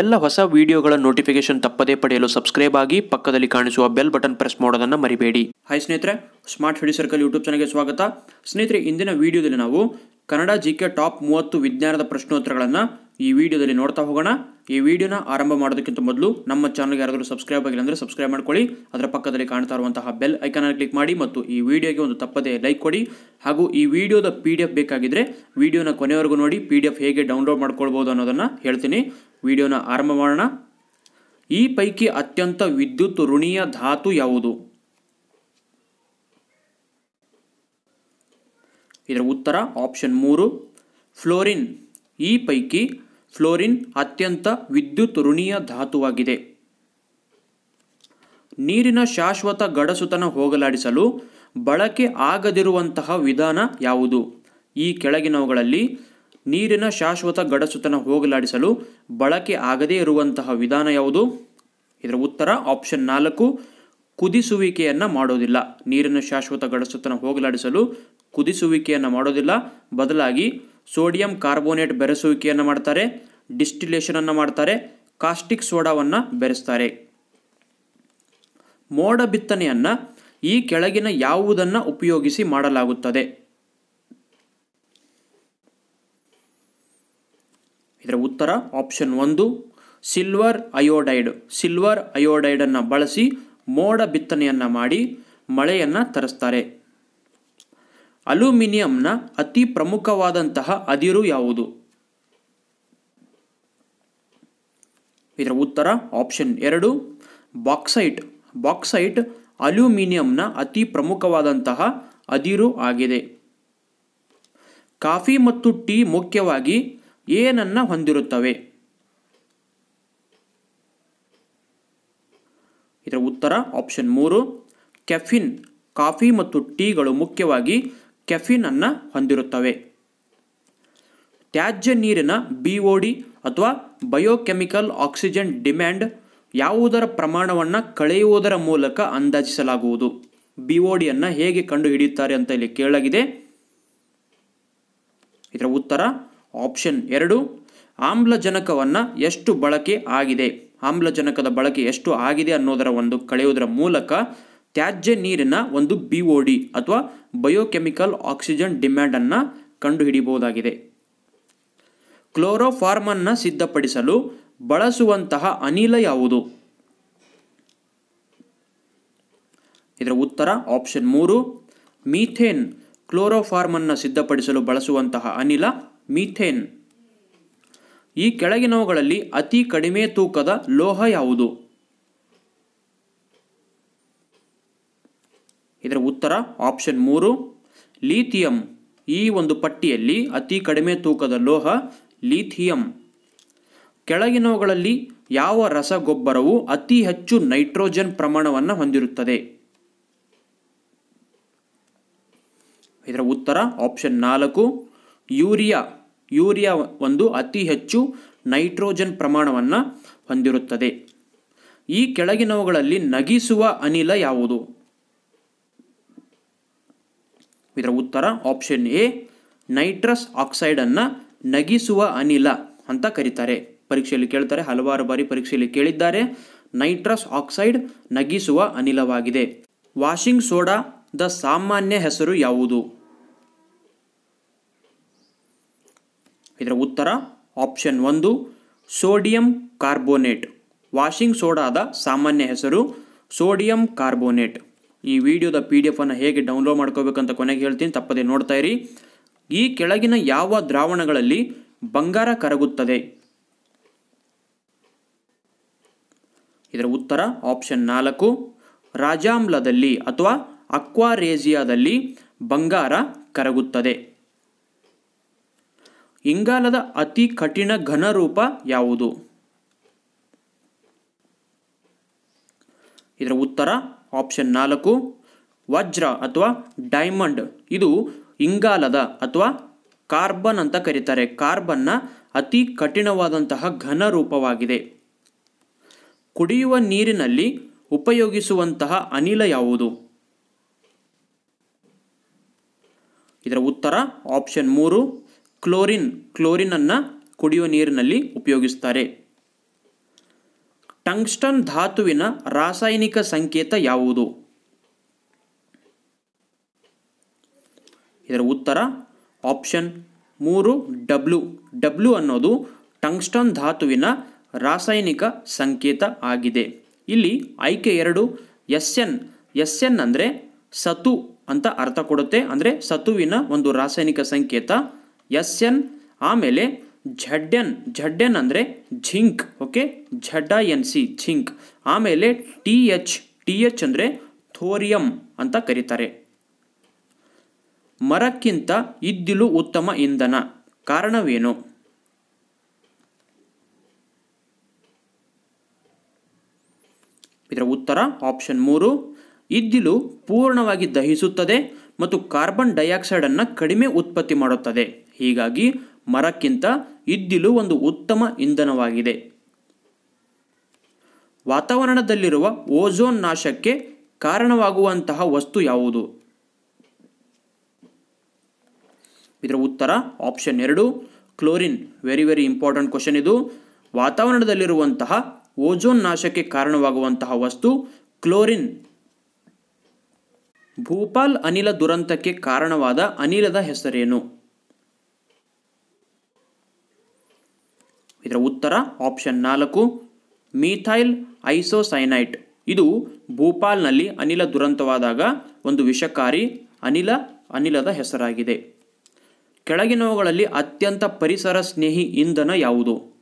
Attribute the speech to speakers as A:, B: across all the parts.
A: ಎಲ್ಲ ಹೊಸ ವಿಡಿಯೋಗಳ ನೋಟಿಫಿಕೇಶನ್ ತಪ್ಪದೇ ಪಡೆಯಲು ಸಬ್ಸ್ಕ್ರೈಬ್ ಆಗಿ ಪಕ್ಕದಲ್ಲಿ ಕಾಣಿಸುವ ಬೆಲ್ ಬಟನ್ ಪ್ರೆಸ್ ಮಾಡೋದನ್ನು ಮರಿಬೇಡಿ. ಹಾಯ್ ಸ್ನೇಹಿತರೆ ಸ್ಮಾರ್ಟ್ ಹಿಡಿ ಸರ್ಕಲ್ ಯೂಟ್ಯೂಬ್ ಚಾನಲ್ಗೆ ಸ್ವಾಗತ. ಸ್ನೇಹಿತರೆ, ಇಂದಿನ ವಿಡಿಯೋದಲ್ಲಿ ನಾವು ಕನ್ನಡ ಜಿ ಕೆ ಟಾಪ್ ಮೂವತ್ತು ವಿಜ್ಞಾನದ ಪ್ರಶ್ನೋತ್ತರಗಳನ್ನು ಈ ವಿಡಿಯೋದಲ್ಲಿ ನೋಡ್ತಾ ಹೋಗೋಣ. ಈ ವಿಡಿಯೋನ ಆರಂಭ ಮಾಡೋದಕ್ಕಿಂತ ಮೊದಲು ನಮ್ಮ ಚಾನಲ್ಗೆ ಯಾರಾದರೂ ಸಬ್ಸ್ಕ್ರೈಬ್ ಆಗಿಲ್ಲ ಅಂದರೆ ಸಬ್ಸ್ಕ್ರೈಬ್ ಮಾಡ್ಕೊಳ್ಳಿ. ಅದರ ಪಕ್ಕದಲ್ಲಿ ಕಾಣ್ತಾ ಇರುವಂತಹ ಬೆಲ್ ಐಕಾನ್ ಕ್ಲಿಕ್ ಮಾಡಿ ಮತ್ತು ಈ ವಿಡಿಯೋಗೆ ಒಂದು ತಪ್ಪದೇ ಲೈಕ್ ಕೊಡಿ. ಹಾಗೂ ಈ ವಿಡಿಯೋದ ಪಿ ಡಿ ಎಫ್ ಬೇಕಾಗಿದ್ದರೆ ವಿಡಿಯೋನ ಕೊನೆವರೆಗೂ ನೋಡಿ ಪಿ ಡಿ ಎಫ್ ಹೇಗೆ ಡೌನ್ಲೋಡ್ ಮಾಡ್ಕೊಳ್ಬೋದು ಅನ್ನೋದನ್ನು ಹೇಳ್ತೀನಿ. ವಿಡಿಯೋನ ಆರಂಭ ಮಾಡೋಣ. ಈ ಪೈಕಿ ಅತ್ಯಂತ ವಿದ್ಯುತ್ ಋಣೀಯ ಧಾತು ಯಾವುದು? ಇದರ ಉತ್ತರ ಆಪ್ಷನ್ ಮೂರು, ಫ್ಲೋರಿನ್. ಈ ಪೈಕಿ ಫ್ಲೋರಿನ್ ಅತ್ಯಂತ ವಿದ್ಯುತ್ ಋಣೀಯ ಧಾತುವಾಗಿದೆ. ನೀರಿನ ಶಾಶ್ವತ ಗಡಸುತನ ಹೋಗಲಾಡಿಸಲು ಬಳಕೆ ಆಗದಿರುವಂತಹ ವಿಧಾನ ಯಾವುದು? ಈ ಕೆಳಗಿನವುಗಳಲ್ಲಿ ನೀರಿನ ಶಾಶ್ವತ ಗಡಸುತನ ಹೋಗಲಾಡಿಸಲು ಬಳಕೆ ಆಗದೇ ಇರುವಂತಹ ವಿಧಾನ ಯಾವುದು? ಇದರ ಉತ್ತರ ಆಪ್ಷನ್ ನಾಲ್ಕು, ಕುದಿಸುವಿಕೆಯನ್ನು ಮಾಡೋದಿಲ್ಲ. ನೀರಿನ ಶಾಶ್ವತ ಗಡಸುತನ ಹೋಗಲಾಡಿಸಲು ಕುದಿಸುವಿಕೆಯನ್ನು ಮಾಡೋದಿಲ್ಲ. ಬದಲಾಗಿ, ಸೋಡಿಯಂ ಕಾರ್ಬೋನೇಟ್ ಬೆರೆಸುವಿಕೆಯನ್ನು ಮಾಡ್ತಾರೆ ಡಿಸ್ಟಿಲೇಷನನ್ನು ಮಾಡ್ತಾರೆ, ಕಾಸ್ಟಿಕ್ ಸೋಡಾವನ್ನು ಬೆರೆಸ್ತಾರೆ. ಮೋಡ ಬಿತ್ತನೆಯನ್ನು ಈ ಕೆಳಗಿನ ಯಾವುದನ್ನು ಉಪಯೋಗಿಸಿ ಮಾಡಲಾಗುತ್ತದೆ? ಇದರ ಉತ್ತರ ಆಪ್ಷನ್ ಒಂದು ಸಿಲ್ವರ್ ಅಯೋಡೈಡ್ ಸಿಲ್ವರ್ ಅಯೋಡೈಡನ್ನು ಬಳಸಿ ಮೋಡ ಬಿತ್ತನೆಯನ್ನು ಮಾಡಿ ಮಳೆಯನ್ನು ತರಿಸ್ತಾರೆ. ಅಲ್ಯೂಮಿನಿಯಂನ ಅತಿ ಪ್ರಮುಖವಾದಂತಹ ಅದಿರು ಯಾವುದು? ಇದರ ಉತ್ತರ ಆಪ್ಷನ್ ಎರಡು ಬಾಕ್ಸೈಟ್ ಬಾಕ್ಸೈಟ್ ಅಲ್ಯೂಮಿನಿಯಂನ ಅತಿ ಪ್ರಮುಖವಾದಂತಹ ಅದಿರು ಆಗಿದೆ. ಕಾಫಿ ಮತ್ತು ಟೀ ಮುಖ್ಯವಾಗಿ ಏನನ್ನ ಹೊಂದಿರುತ್ತವೆ. ಇದರ ಉತ್ತರ ಆಪ್ಷನ್ ಮೂರು ಕೆಫಿನ್ ಕಾಫಿ ಮತ್ತು ಟೀಗಳು ಮುಖ್ಯವಾಗಿ ಕೆಫಿನ್ ಅನ್ನು ಹೊಂದಿರುತ್ತವೆ. ತ್ಯಾಜ್ಯ ನೀರಿನ ಬಿ ಒ ಡಿ ಅಥವಾ ಬಯೋಕೆಮಿಕಲ್ ಆಕ್ಸಿಜನ್ ಡಿಮ್ಯಾಂಡ್ ಯಾವುದರ ಪ್ರಮಾಣವನ್ನು ಕಳೆಯುವುದರ ಮೂಲಕ ಅಂದಾಜಿಸಲಾಗುವುದು. ಬಿ ಒ ಡಿಯನ್ನು ಹೇಗೆ ಕಂಡುಹಿಡಿಯುತ್ತಾರೆ ಅಂತ ಇಲ್ಲಿ ಕೇಳಲಾಗಿದೆ. ಇದರ ಉತ್ತರ ಆಪ್ಷನ್ ಎರಡು, ಆಮ್ಲಜನಕವನ್ನು ಎಷ್ಟು ಬಳಕೆ ಆಗಿದೆ? ಆಮ್ಲಜನಕದ ಬಳಕೆ ಎಷ್ಟು ಆಗಿದೆ ಅನ್ನೋದರ ಒಂದು ಕಳೆಯುವುದರ ಮೂಲಕ ತ್ಯಾಜ್ಯ ನೀರಿನ ಒಂದು ಬಿ ಒ ಡಿ ಅಥವಾ ಬಯೋಕೆಮಿಕಲ್ ಆಕ್ಸಿಜನ್ ಡಿಮ್ಯಾಂಡನ್ನು ಕಂಡುಹಿಡಿಯಬಹುದಾಗಿದೆ. ಕ್ಲೋರೋಫಾರ್ಮನ್ನು ಸಿದ್ಧಪಡಿಸಲು ಬಳಸುವಂತಹ ಅನಿಲ ಯಾವುದು? ಇದರ ಉತ್ತರ ಆಪ್ಷನ್ ಮೂರು, ಮೀಥೇನ್. ಕ್ಲೋರೋಫಾರ್ಮನ್ನು ಸಿದ್ಧಪಡಿಸಲು ಬಳಸುವಂತಹ ಅನಿಲ ಮೀಥೇನ್. ಈ ಕೆಳಗಿನವುಗಳಲ್ಲಿ ಅತಿ ಕಡಿಮೆ ತೂಕದ ಲೋಹ ಯಾವುದು? ಇದರ ಉತ್ತರ ಆಪ್ಷನ್ ಮೂರು, ಲೀಥಿಯಂ. ಈ ಒಂದು ಪಟ್ಟಿಯಲ್ಲಿ ಅತಿ ಕಡಿಮೆ ತೂಕದ ಲೋಹ ಲೀಥಿಯಂ. ಕೆಳಗಿನವುಗಳಲ್ಲಿ ಯಾವ ರಸಗೊಬ್ಬರವು ಅತಿ ಹೆಚ್ಚು ನೈಟ್ರೋಜನ್ ಪ್ರಮಾಣವನ್ನು ಹೊಂದಿರುತ್ತದೆ? ಇದರ ಉತ್ತರ ಆಪ್ಷನ್ ನಾಲ್ಕು ಯೂರಿಯಾ ಯೂರಿಯಾ ಒಂದು ಅತಿ ಹೆಚ್ಚು ನೈಟ್ರೋಜನ್ ಪ್ರಮಾಣವನ್ನು ಹೊಂದಿರುತ್ತದೆ. ಈ ಕೆಳಗಿನವುಗಳಲ್ಲಿ ನಗಿಸುವ ಅನಿಲ ಯಾವುದು? ಇದರ ಉತ್ತರ ಆಪ್ಷನ್ ಎ ನೈಟ್ರಸ್ ಆಕ್ಸೈಡನ್ನು ನಗಿಸುವ ಅನಿಲ ಅಂತ ಕರೀತಾರೆ. ಪರೀಕ್ಷೆಯಲ್ಲಿ ಕೇಳ್ತಾರೆ, ಹಲವಾರು ಬಾರಿ ಪರೀಕ್ಷೆಯಲ್ಲಿ ಕೇಳಿದ್ದಾರೆ. ನೈಟ್ರಸ್ ಆಕ್ಸೈಡ್ ನಗಿಸುವ ಅನಿಲವಾಗಿದೆ. ವಾಷಿಂಗ್ ಸೋಡಾದ ಸಾಮಾನ್ಯ ಹೆಸರು ಯಾವುದು? ಇದರ ಉತ್ತರ ಆಪ್ಷನ್ ಒಂದು, ಸೋಡಿಯಂ ಕಾರ್ಬೋನೇಟ್. ವಾಷಿಂಗ್ ಸೋಡಾದ ಸಾಮಾನ್ಯ ಹೆಸರು ಸೋಡಿಯಂ ಕಾರ್ಬೋನೇಟ್. ಈ ವಿಡಿಯೋದ ಪಿ ಡಿ ಎಫನ್ನು ಹೇಗೆ ಡೌನ್ಲೋಡ್ ಮಾಡ್ಕೋಬೇಕಂತ ಕೊನೆಗೆ ಹೇಳ್ತೀನಿ, ತಪ್ಪದೆ ನೋಡ್ತಾ ಇರಿ. ಈ ಕೆಳಗಿನ ಯಾವ ದ್ರಾವಣಗಳಲ್ಲಿ ಬಂಗಾರ ಕರಗುತ್ತದೆ? ಇದರ ಉತ್ತರ ಆಪ್ಷನ್ ನಾಲ್ಕು, ರಾಜಾಮ್ಲದಲ್ಲಿ ಅಥವಾ ಅಕ್ವಾರೇಜಿಯಾದಲ್ಲಿ ಬಂಗಾರ ಕರಗುತ್ತದೆ. ಇಂಗಾಲದ ಅತಿ ಕಠಿಣ ಘನರೂಪ ಯಾವುದು? ಇದರ ಉತ್ತರ ಆಪ್ಷನ್ ನಾಲ್ಕು, ವಜ್ರ ಅಥವಾ ಡೈಮಂಡ್ ಇದು ಇಂಗಾಲದ ಅಥವಾ ಕಾರ್ಬನ್ ಅಂತ ಕರೀತಾರೆ. ಕಾರ್ಬನ್ನ ಅತಿ ಕಠಿಣವಾದಂತಹ ಘನ ರೂಪವಾಗಿದೆ ಕುಡಿಯುವ ನೀರಿನಲ್ಲಿ ಉಪಯೋಗಿಸುವಂತಹ ಅನಿಲ ಯಾವುದು? ಇದರ ಉತ್ತರ ಆಪ್ಷನ್ ಮೂರು ಕ್ಲೋರಿನ್, ಕ್ಲೋರಿನನ್ನು ಕುಡಿಯುವ ನೀರಿನಲ್ಲಿ ಉಪಯೋಗಿಸ್ತಾರೆ. ಟಂಗ್ಸ್ಟನ್ ಧಾತುವಿನ ರಾಸಾಯನಿಕ ಸಂಕೇತ ಯಾವುದು? ಇದರ ಉತ್ತರ ಆಪ್ಷನ್ ಮೂರು ಡಬ್ಲ್ಯೂ. ಡಬ್ಲ್ಯೂ ಅನ್ನೋದು ಟಂಗ್ಸ್ಟನ್ ಧಾತುವಿನ ರಾಸಾಯನಿಕ ಸಂಕೇತ ಆಗಿದೆ. ಇಲ್ಲಿ ಆಯ್ಕೆ ಎರಡು ಎಸ್ ಎನ್ ಎಸ್ ಎನ್ ಅಂದರೆ ಸತು ಅಂತ ಅರ್ಥ ಕೊಡುತ್ತೆ. ಅಂದರೆ ಸತುವಿನ ಒಂದು ರಾಸಾಯನಿಕ ಸಂಕೇತ. ಎಸ್ ಎನ್ ಆಮೇಲೆ ಝಡ್ಡೆನ್ ಝಡ್ಡೆನ್ ಅಂದರೆ zinc, okay? Z N, C, zinc. ಆಮೇಲೆ ಟಿ, ಎಚ್ ಟಿ, ಎಚ್ ಅಂದರೆ ಥೋರಿಯಂ ಅಂತ ಕರೀತಾರೆ. ಮರಕ್ಕಿಂತ ಇದ್ದಿಲು ಉತ್ತಮ ಇಂಧನ. ಕಾರಣವೇನು? ಇದರ ಉತ್ತರ ಆಪ್ಷನ್ ಮೂರು. ಇದ್ದಿಲು ಪೂರ್ಣವಾಗಿ ದಹಿಸುತ್ತದೆ ಮತ್ತು ಕಾರ್ಬನ್ ಡೈಆಕ್ಸೈಡನ್ನು ಕಡಿಮೆ ಉತ್ಪತ್ತಿ ಮಾಡುತ್ತದೆ. ಹೀಗಾಗಿ ಮರಕ್ಕಿಂತ ಇದ್ದಿಲು ಒಂದು ಉತ್ತಮ ಇಂಧನವಾಗಿದೆ. ವಾತಾವರಣದಲ್ಲಿರುವ ಓಝೋನ್ ನಾಶಕ್ಕೆ ಕಾರಣವಾಗುವಂತಹ ವಸ್ತು ಯಾವುದು? ಇದರ ಉತ್ತರ ಆಪ್ಷನ್ ಎರಡು, chlorine. Very very important question ಇದು. ವಾತಾವರಣದಲ್ಲಿರುವಂತಹ ಓಜೋನ್ ನಾಶಕ್ಕೆ ಕಾರಣವಾಗುವಂತಹ ವಸ್ತು ಕ್ಲೋರಿನ್. ಭೂಪಾಲ್ ಅನಿಲ ದುರಂತಕ್ಕೆ ಕಾರಣವಾದ ಅನಿಲದ ಹೆಸರೇನು? ಇದರ ಉತ್ತರ ಆಪ್ಷನ್ ನಾಲ್ಕು ಮೀಥೈಲ್ ಐಸೋಸೈನೈಟ್ ಇದು ಭೂಪಾಲ್ನಲ್ಲಿ ಅನಿಲ ದುರಂತವಾದಾಗ ಒಂದು ವಿಷಕಾರಿ ಅನಿಲ, ಅನಿಲದ ಹೆಸರಾಗಿದೆ. ಕೆಳಗಿನವುಗಳಲ್ಲಿ ಅತ್ಯಂತ ಪರಿಸರ ಸ್ನೇಹಿ ಇಂಧನ ಯಾವುದು?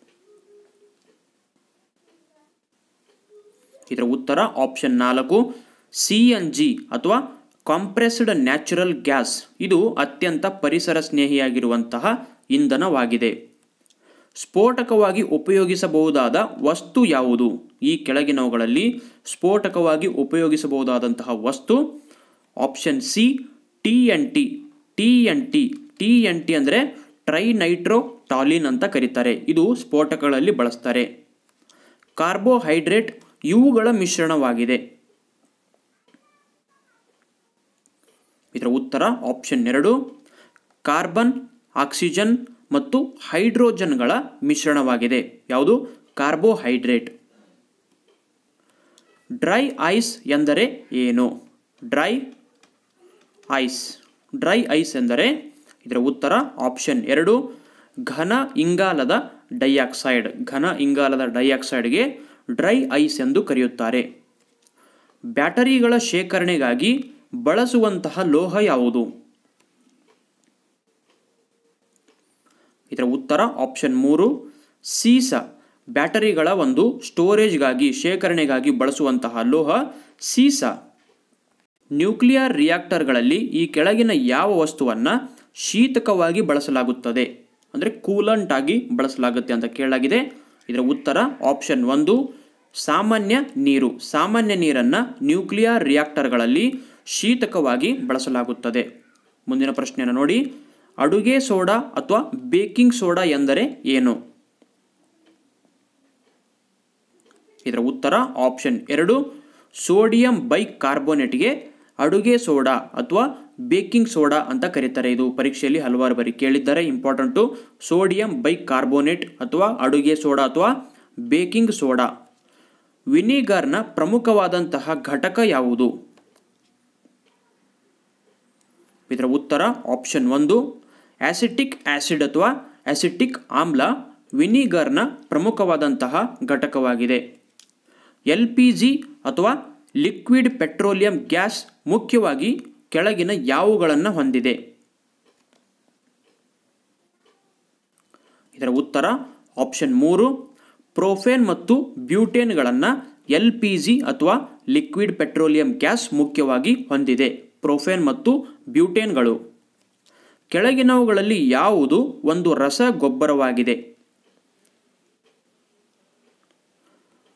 A: ಇದರ ಉತ್ತರ ಆಪ್ಷನ್ ನಾಲ್ಕು ಸಿ ಎನ್ ಜಿ ಅಥವಾ ಕಾಂಪ್ರೆಸ್ಡ್ ನ್ಯಾಚುರಲ್ ಗ್ಯಾಸ್ ಇದು ಅತ್ಯಂತ ಪರಿಸರ ಸ್ನೇಹಿಯಾಗಿರುವಂತಹ ಇಂಧನವಾಗಿದೆ. ಸ್ಫೋಟಕವಾಗಿ ಉಪಯೋಗಿಸಬಹುದಾದ ವಸ್ತು ಯಾವುದು? ಈ ಕೆಳಗಿನವುಗಳಲ್ಲಿ ಸ್ಫೋಟಕವಾಗಿ ಉಪಯೋಗಿಸಬಹುದಾದಂತಹ ವಸ್ತು option C, T N T. T N T T N T ಅಂದರೆ ಟ್ರೈನೈಟ್ರೋ ಟಾಲಿನ್ ಅಂತ ಕರೀತಾರೆ. ಇದು ಸ್ಫೋಟಕಗಳಲ್ಲಿ ಬಳಸ್ತಾರೆ. ಕಾರ್ಬೋಹೈಡ್ರೇಟ್ ಇವುಗಳ ಮಿಶ್ರಣವಾಗಿದೆ. ಇದರ ಉತ್ತರ ಆಪ್ಷನ್ ಎರಡು, ಕಾರ್ಬನ್, ಆಕ್ಸಿಜನ್ ಮತ್ತು ಹೈಡ್ರೋಜನ್ಗಳ ಮಿಶ್ರಣವಾಗಿದೆ. ಯಾವುದು? ಕಾರ್ಬೋಹೈಡ್ರೇಟ್. ಡ್ರೈ ಐಸ್ ಎಂದರೆ ಏನು? Dry ice. ಡ್ರೈ ಐಸ್ ಎಂದರೆ ಇದರ ಉತ್ತರ ಆಪ್ಷನ್ ಎರಡು, ಘನ ಇಂಗಾಲದ ಡೈಆಕ್ಸೈಡ್. ಘನ ಇಂಗಾಲದ ಡೈಆಕ್ಸೈಡ್ಗೆ ಡ್ರೈ ಐಸ್ ಎಂದು ಕರೆಯುತ್ತಾರೆ. ಬ್ಯಾಟರಿಗಳ ಶೇಖರಣೆಗಾಗಿ ಬಳಸುವಂತಹ ಲೋಹ ಯಾವುದು? ಇದರ ಉತ್ತರ ಆಪ್ಷನ್ ಮೂರು, ಸೀಸ. ಬ್ಯಾಟರಿಗಳ ಒಂದು ಸ್ಟೋರೇಜ್ಗಾಗಿ ಶೇಖರಣೆಗಾಗಿ ಬಳಸುವಂತಹ ಲೋಹ, ಸೀಸ. ನ್ಯೂಕ್ಲಿಯರ್ ರಿಯಾಕ್ಟರ್ಗಳಲ್ಲಿ ಈ ಕೆಳಗಿನ ಯಾವ ವಸ್ತುವನ್ನು ಶೀತಕವಾಗಿ ಬಳಸಲಾಗುತ್ತದೆ? ಅಂದರೆ ಕೂಲಂಟ್ ಆಗಿ ಬಳಸಲಾಗುತ್ತೆ ಅಂತ ಕೇಳಲಾಗಿದೆ. ಇದರ ಉತ್ತರ ಆಪ್ಷನ್ ಒಂದು, ಸಾಮಾನ್ಯ ನೀರು. ಸಾಮಾನ್ಯ ನೀರನ್ನು ನ್ಯೂಕ್ಲಿಯರ್ ರಿಯಾಕ್ಟರ್ಗಳಲ್ಲಿ ಶೀತಕವಾಗಿ ಬಳಸಲಾಗುತ್ತದೆ. ಮುಂದಿನ ಪ್ರಶ್ನೆಯನ್ನು ನೋಡಿ. ಅಡುಗೆ ಸೋಡಾ ಅಥವಾ ಬೇಕಿಂಗ್ ಸೋಡಾ ಎಂದರೆ ಏನು? ಇದರ ಉತ್ತರ ಆಪ್ಷನ್ ಎರಡು, ಸೋಡಿಯಂ ಬೈಕ್ ಕಾರ್ಬೋನೇಟ್ಗೆ ಅಡುಗೆ ಸೋಡಾ ಅಥವಾ ಬೇಕಿಂಗ್ ಸೋಡಾ ಅಂತ ಕರೀತಾರೆ. ಇದು ಪರೀಕ್ಷೆಯಲ್ಲಿ ಹಲವಾರು ಬಾರಿ ಕೇಳಿದ್ದಾರೆ. ಇಂಪಾರ್ಟೆಂಟು, ಸೋಡಿಯಂ ಬೈಕ್ ಕಾರ್ಬೋನೇಟ್ ಅಥವಾ ಅಡುಗೆ ಸೋಡಾ ಅಥವಾ ಬೇಕಿಂಗ್ ಸೋಡಾ. ವಿನಿಗರ್ನ ಪ್ರಮುಖವಾದಂತಹ ಘಟಕ ಯಾವುದು? ಇದರ ಉತ್ತರ ಆಪ್ಷನ್ ಒಂದು ಆಸಿಟಿಕ್ ಆ್ಯಸಿಡ್ ಅಥವಾ ಆಸಿಟಿಕ್ ಆಮ್ಲ ವಿನಿಗರ್ನ ಪ್ರಮುಖವಾದಂತಹ ಘಟಕವಾಗಿದೆ. ಎಲ್ ಪಿ ಜಿ ಅಥವಾ ಲಿಕ್ವಿಡ್ ಪೆಟ್ರೋಲಿಯಂ ಗ್ಯಾಸ್ ಮುಖ್ಯವಾಗಿ ಕೆಳಗಿನ ಯಾವುಗಳನ್ನು ಹೊಂದಿದೆ. ಇದರ ಉತ್ತರ ಆಪ್ಷನ್ ಮೂರು, ಪ್ರೋಫೇನ್ ಮತ್ತು ಬ್ಯೂಟೇನ್ಗಳನ್ನು ಎಲ್ ಪಿ ಜಿ ಅಥವಾ ಲಿಕ್ವಿಡ್ ಪೆಟ್ರೋಲಿಯಂ ಗ್ಯಾಸ್ ಮುಖ್ಯವಾಗಿ ಹೊಂದಿದೆ. ಪ್ರೋಫೇನ್ ಮತ್ತು ಬ್ಯೂಟೇನ್ಗಳು ಕೆಳಗಿನವುಗಳಲ್ಲಿ ಯಾವುದು ಒಂದು ರಸಗೊಬ್ಬರವಾಗಿದೆ?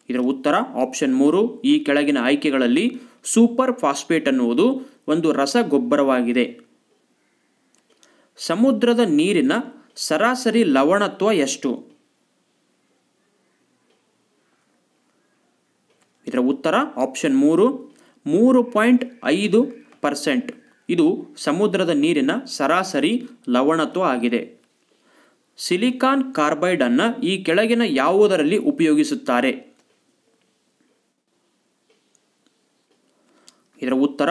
A: ಇದರ ಉತ್ತರ ಆಪ್ಷನ್ ಮೂರು. ಈ ಕೆಳಗಿನ ಆಯ್ಕೆಗಳಲ್ಲಿ ಸೂಪರ್ ಫಾಸ್ಫೇಟ್ ಅನ್ನುವುದು ಒಂದು ರಸಗೊಬ್ಬರವಾಗಿದೆ. ಸಮುದ್ರದ ನೀರಿನ ಸರಾಸರಿ ಲವಣತ್ವ ಎಷ್ಟು? ಇದರ ಉತ್ತರ ಆಪ್ಷನ್ ಮೂರು. ಮೂರು ಪಾಯಿಂಟ್ ಐದು ಪರ್ಸೆಂಟ್. ಇದು ಸಮುದ್ರದ ನೀರಿನ ಸರಾಸರಿ ಲವಣತ್ವ ಆಗಿದೆ. ಸಿಲಿಕಾನ್ ಕಾರ್ಬೈಡನ್ನು ಈ ಕೆಳಗಿನ ಯಾವುದರಲ್ಲಿ ಉಪಯೋಗಿಸುತ್ತಾರೆ? ಇದರ ಉತ್ತರ,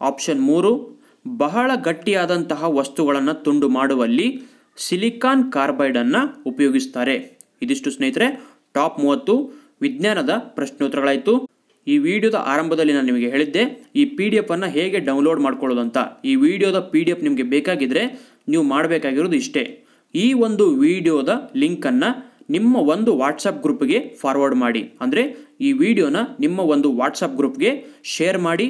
A: ಆಪ್ಷನ್ ಮೂರು, ಬಹಳ ಗಟ್ಟಿಯಾದಂತಹ ವಸ್ತುಗಳನ್ನು ತುಂಡು ಮಾಡುವಲ್ಲಿ ಸಿಲಿಕಾನ್ ಕಾರ್ಬೈಡನ್ನು ಉಪಯೋಗಿಸ್ತಾರೆ ಇದಿಷ್ಟು ಸ್ನೇಹಿತರೆ, ಟಾಪ್ ಮೂವತ್ತು, ವಿಜ್ಞಾನದ ಪ್ರಶ್ನೋತ್ತರಗಳಾಯಿತು. ಈ ವಿಡಿಯೋದ ಆರಂಭದಲ್ಲಿ ನಾನು ನಿಮಗೆ ಹೇಳಿದ್ದೆ, ಈ ಪಿ ಡಿ ಎಫ್ ಅನ್ನು ಹೇಗೆ ಡೌನ್ಲೋಡ್ ಮಾಡ್ಕೊಳ್ಳೋದು ಅಂತ. ಈ ವಿಡಿಯೋದ ಪಿ ಡಿ ಎಫ್ ನಿಮಗೆ ಬೇಕಾಗಿದ್ದರೆ ನೀವು ಮಾಡಬೇಕಾಗಿರೋದು ಇಷ್ಟೇ. ಈ ಒಂದು ವಿಡಿಯೋದ ಲಿಂಕನ್ನು ನಿಮ್ಮ ಒಂದು ವಾಟ್ಸಪ್ ಗ್ರೂಪ್ಗೆ ಫಾರ್ವರ್ಡ್ ಮಾಡಿ. ಅಂದರೆ ಈ ವಿಡಿಯೋನ ನಿಮ್ಮ ಒಂದು ವಾಟ್ಸಪ್ ಗ್ರೂಪ್ಗೆ ಶೇರ್ ಮಾಡಿ.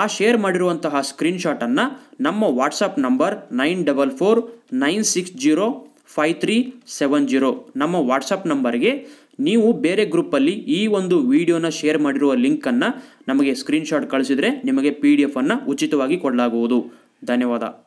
A: ಆ ಶೇರ್ ಮಾಡಿರುವಂತಹ ಸ್ಕ್ರೀನ್ಶಾಟನ್ನು ನಮ್ಮ WhatsApp number nine double four nine six zero five three seven zero ನಮ್ಮ ವಾಟ್ಸಪ್ ನಂಬರ್ಗೆ ನೀವು ಬೇರೆ ಗ್ರೂಪಲ್ಲಿ ಈ ಒಂದು ವಿಡಿಯೋನ ಶೇರ್ ಮಾಡಿರುವ ಲಿಂಕನ್ನು ನಮಗೆ ಸ್ಕ್ರೀನ್ಶಾಟ್ ಕಳಿಸಿದರೆ ನಿಮಗೆ ಪಿ ಡಿ ಎಫನ್ನು ಉಚಿತವಾಗಿ ಕೊಡಲಾಗುವುದು. ಧನ್ಯವಾದ.